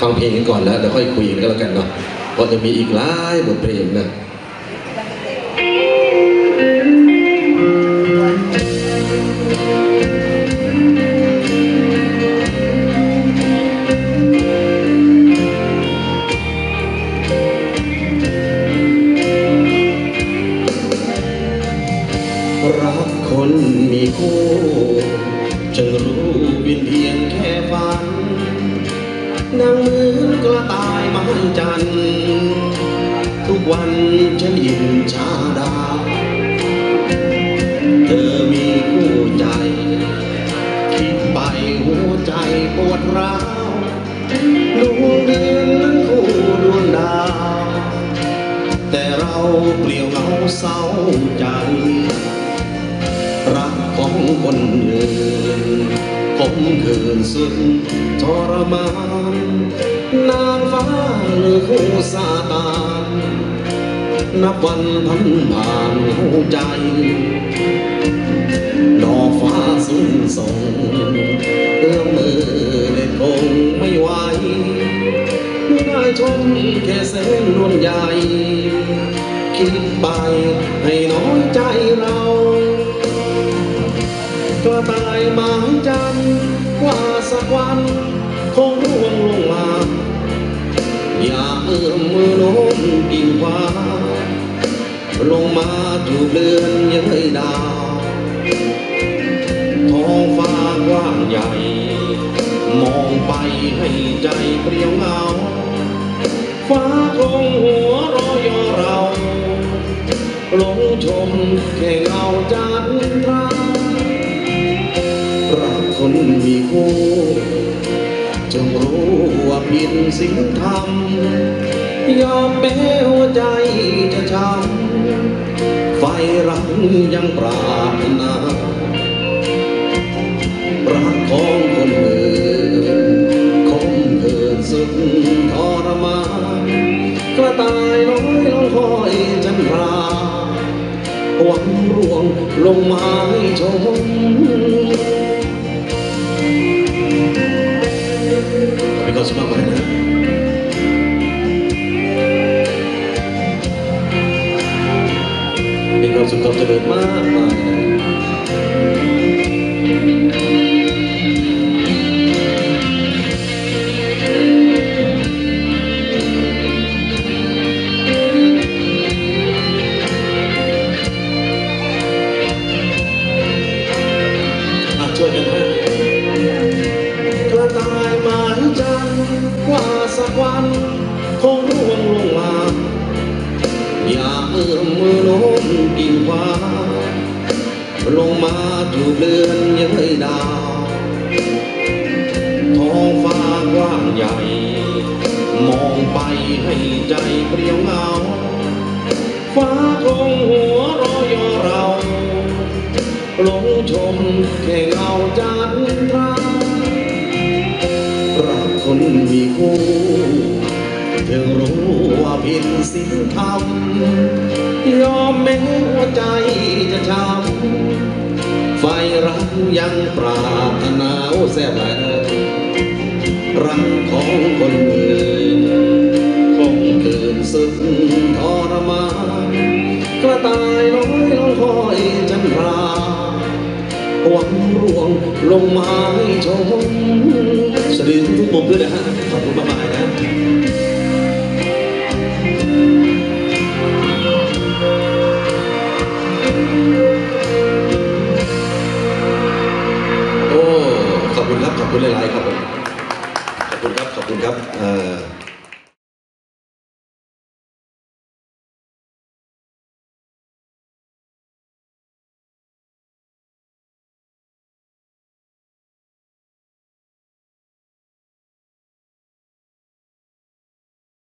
ฟังเพลงกันก่อนแล้วเดี๋ยวค่อยคุยกันก็แล้วกันเนาะเพราะจะมีอีกหลายบทเพลงนะรักคนมีคู่ วันจันทร์ทุกวันฉันยินชาดา เธอมีคู่ใจ คิดไปหัวใจปวดร้าวดวงเดือนนั้นคู่ดวงดาว แต่เราเปลี่ยวเหงาเศร้าใจ รักของคนอื่นผมคืนสุดทรมานนางฟ้าหรือ คู่ซาตานนับวันพันผ่านหัวใจ ดอกฟ้าสุนส่งเอื้อมมือเด็ดคงไม่ไหวได้ชมแค่เส้นนวลใหญ่ คิดไปให้น้อยใจเรากระต่ายหมายจันว่าสักวัน คงร่วงลงมา อย่าเอื้อมมือโน้มกิ่งฟ้าลงมาจูบเลือนเย้ยดาวท้องฟ้ากว้างใหญ่ มองไปให้ใจเปลี่ยวเหงา ฟ้าคงหัวรอยอเราหลงชมแค่เงาจันทรารักคนมีคู่ จงรู้ว่าผิดสิ่งทำยอมแม้หัวใจจะช้ำไฟรักยังปรารถนารักของคนอื่นคงเกินสุดทรมานกระต่ายน้อยลองคอยจันทราหวังร่วงลงมาให้ชม สุขความเจริญมาก ลงมาจูบเลือนเย้ยดาวท้องฟ้ากว้างใหญ่ มองไปให้ใจเปลี่ยวเงา ฟ้าคงหัวรอยอเราหลงชมแค่เงาจันทรารักคนมีคู่ถึงรู้ว่าผิดศีลธรรมยอมแม้หัวใจจะช้ำ ไฟรักยังปรารถนาโอ้แซ่บหลายรักของคนอื่นคงเกินสุดทรมานกระต่ายน้อยลองคอยจันทราหวังร่วงลงมาให้ชมสวัสดีทุกมุมด้วยนะฮะขอบคุณมาก Abdul